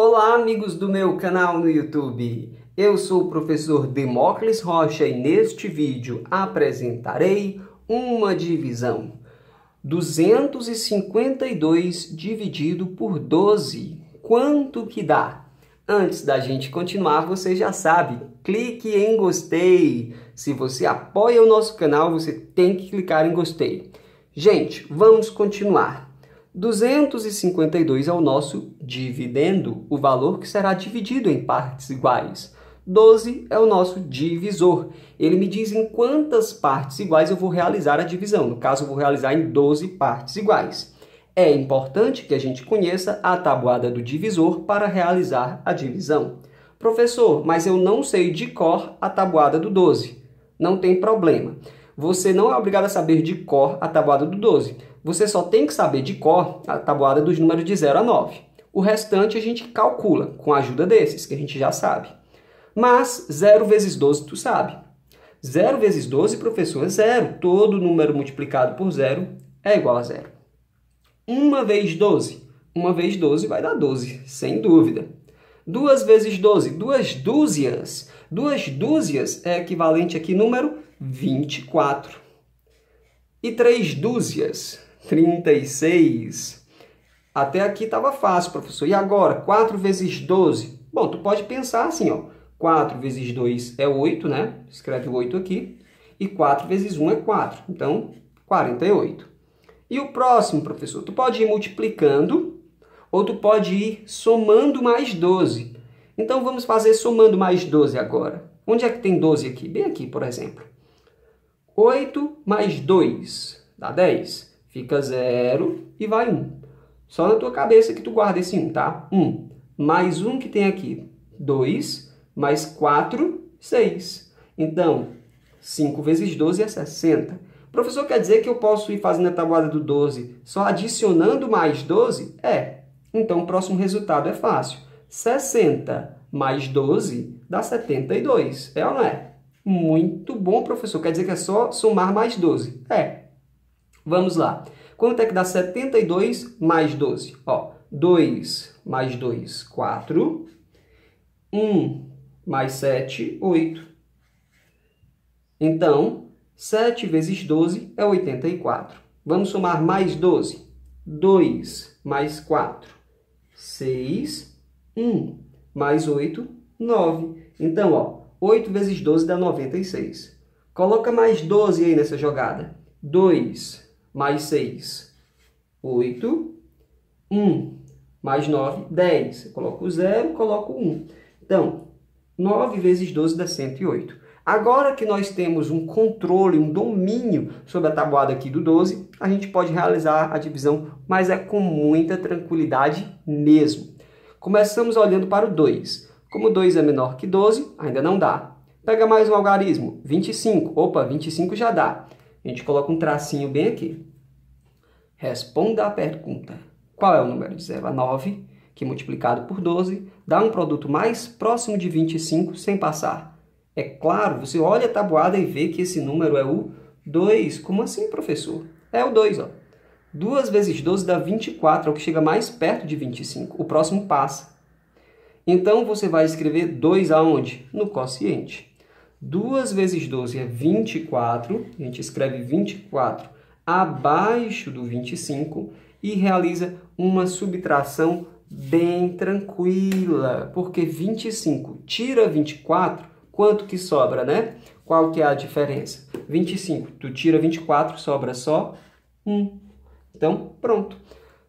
Olá, amigos do meu canal no YouTube. Eu sou o professor Demócles Rocha e neste vídeo apresentarei uma divisão. 252 dividido por 12. Quanto que dá? Antes da gente continuar, você já sabe, clique em gostei. Se você apoia o nosso canal, você tem que clicar em gostei. Gente, vamos continuar. 252 é o nosso dividendo, o valor que será dividido em partes iguais. 12 é o nosso divisor. Ele me diz em quantas partes iguais eu vou realizar a divisão. No caso, eu vou realizar em 12 partes iguais. É importante que a gente conheça a tabuada do divisor para realizar a divisão. Professor, mas eu não sei de cor a tabuada do 12. Não tem problema. Você não é obrigado a saber de cor a tabuada do 12 você só tem que saber de cor a tabuada dos números de 0 a 9. O restante a gente calcula com a ajuda desses, que a gente já sabe. Mas 0 vezes 12 tu sabe. 0 vezes 12, professor, é zero. Todo número multiplicado por zero é igual a zero. 1 vezes 12. 1 vezes 12 vai dar 12, sem dúvida. 2 vezes 12, duas dúzias. Duas dúzias é equivalente aqui número 24. E três dúzias, 36. Até aqui estava fácil, professor. E agora, 4 vezes 12? Bom, tu pode pensar assim, ó. 4 vezes 2 é 8, né? Escreve o 8 aqui. E 4 vezes 1 é 4. Então, 48. E o próximo, professor? Tu pode ir multiplicando ou tu pode ir somando mais 12. Então, vamos fazer somando mais 12 agora. Onde é que tem 12 aqui? Bem aqui, por exemplo. 8 mais 2 dá 10 fica 0 e vai 1. Só na tua cabeça que tu guarda esse 1, tá? 1 mais 1 que tem aqui, 2 mais 4, 6. Então, 5 vezes 12 é 60. Professor, quer dizer que eu posso ir fazendo a tabuada do 12 só adicionando mais 12? É. Então, o próximo resultado é fácil. 60 mais 12 dá 72. É ou não é? Muito bom, professor. Quer dizer que é só somar mais 12? É. Vamos lá. Quanto é que dá 72 mais 12? Ó, 2 mais 2, 4. 1 mais 7, 8. Então, 7 vezes 12 é 84. Vamos somar mais 12. 2 mais 4, 6. 1 mais 8, 9. Então, ó, 8 vezes 12 dá 96. Coloca mais 12 aí nessa jogada. 2 mais 6, 8. 1 mais 9, 10. Eu coloco 0, coloco 1. Então, 9 vezes 12 dá 108. Agora que nós temos um controle, um domínio sobre a tabuada aqui do 12, a gente pode realizar a divisão, mas é com muita tranquilidade mesmo. Começamos olhando para o 2. Como 2 é menor que 12, ainda não dá. Pega mais um algarismo, 25. Opa, 25 já dá. A gente coloca um tracinho bem aqui. Responda a pergunta. Qual é o número de 0 a 9, que multiplicado por 12 dá um produto mais próximo de 25 sem passar? É claro, você olha a tabuada e vê que esse número é o 2. Como assim, professor? É o 2, ó. 2 vezes 12 dá 24, é o que chega mais perto de 25. O próximo passa. Então, você vai escrever 2 aonde? No quociente. 2 vezes 12 é 24. A gente escreve 24 abaixo do 25 e realiza uma subtração bem tranquila, porque 25 tira 24, quanto que sobra, né? Qual que é a diferença? 25, tu tira 24, sobra só 1. Então, pronto.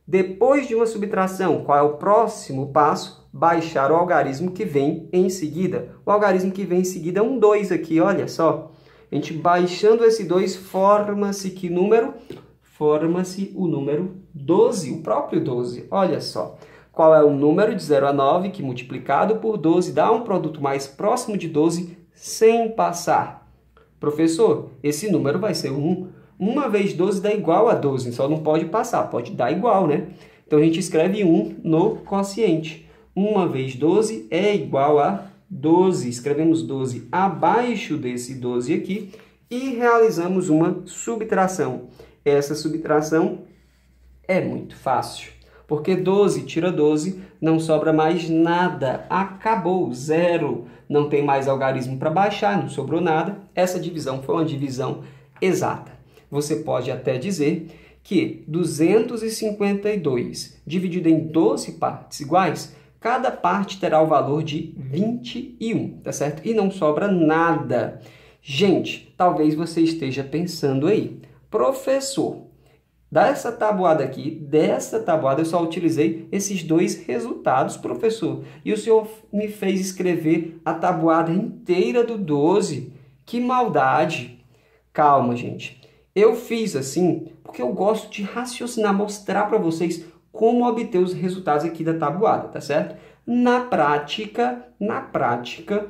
Depois de uma subtração, qual é o próximo passo? Baixar o algarismo que vem em seguida. O algarismo que vem em seguida é um 2 aqui, olha só. A gente baixando esse 2, forma-se que número? Forma-se o número 12, o próprio 12. Olha só. Qual é o número de 0 a 9 que multiplicado por 12 dá um produto mais próximo de 12 sem passar? Professor, esse número vai ser 1. 1 vezes 12 dá igual a 12, só não pode passar, pode dar igual, né? Então a gente escreve 1 no quociente. 1 vezes 12 é igual a 12, escrevemos 12 abaixo desse 12 aqui e realizamos uma subtração. Essa subtração é muito fácil. Porque 12 tira 12, não sobra mais nada. Acabou, zero. Não tem mais algarismo para baixar, não sobrou nada. Essa divisão foi uma divisão exata. Você pode até dizer que 252 dividido em 12 partes iguais, cada parte terá o valor de 21, tá certo? E não sobra nada. Gente, talvez você esteja pensando aí, professor, dessa tabuada aqui, dessa tabuada eu só utilizei esses dois resultados, professor. E o senhor me fez escrever a tabuada inteira do 12. Que maldade! Calma, gente. Eu fiz assim porque eu gosto de raciocinar, mostrar para vocês como obter os resultados aqui da tabuada, tá certo? Na prática, na prática,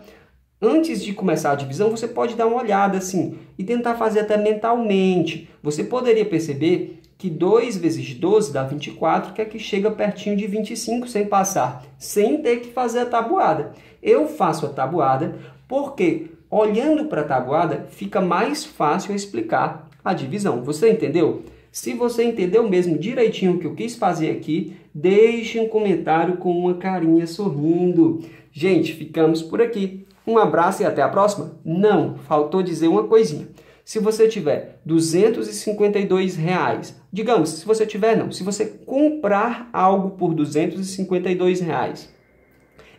antes de começar a divisão, você pode dar uma olhada assim e tentar fazer até mentalmente. Você poderia perceber que 2 vezes 12 dá 24, que é que chega pertinho de 25 sem passar, sem ter que fazer a tabuada. Eu faço a tabuada porque, olhando para a tabuada, fica mais fácil explicar a divisão. Você entendeu? Se você entendeu mesmo direitinho o que eu quis fazer aqui, deixe um comentário com uma carinha sorrindo. Gente, ficamos por aqui. Um abraço e até a próxima? Não, faltou dizer uma coisinha. Se você tiver 252 reais, digamos, se você tiver não, se você comprar algo por 252 reais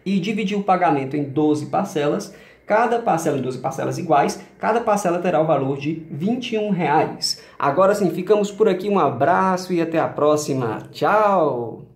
e dividir o pagamento em 12 parcelas, Cada parcela em 12 parcelas iguais, cada parcela terá o valor de 21 reais. Agora sim, ficamos por aqui. Um abraço e até a próxima. Tchau!